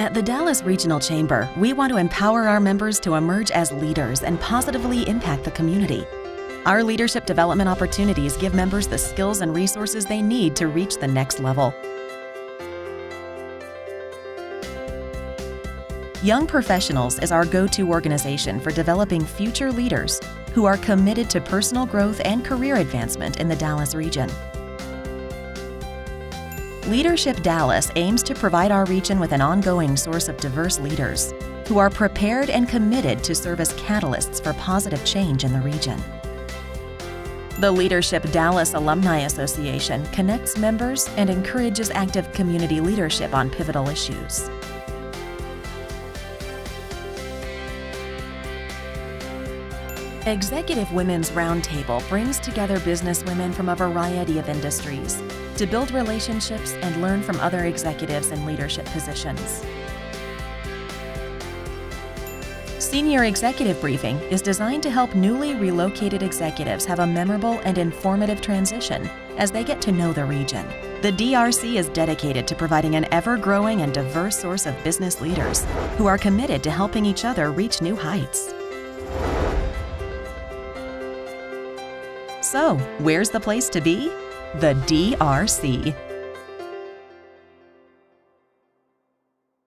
At the Dallas Regional Chamber, we want to empower our members to emerge as leaders and positively impact the community. Our leadership development opportunities give members the skills and resources they need to reach the next level. Young Professionals is our go to organization for developing future leaders who are committed to personal growth and career advancement in the Dallas region. Leadership Dallas aims to provide our region with an ongoing source of diverse leaders who are prepared and committed to serve as catalysts for positive change in the region. The Leadership Dallas Alumni Association connects members and encourages active community leadership on pivotal issues. Executive Women's Roundtable brings together businesswomen from a variety of industries to build relationships and learn from other executives in leadership positions. Senior Executive Briefing is designed to help newly relocated executives have a memorable and informative transition as they get to know the region. The DRC is dedicated to providing an ever growing and diverse source of business leaders who are committed to helping each other reach new heights. So, where's the place to be? The DRC.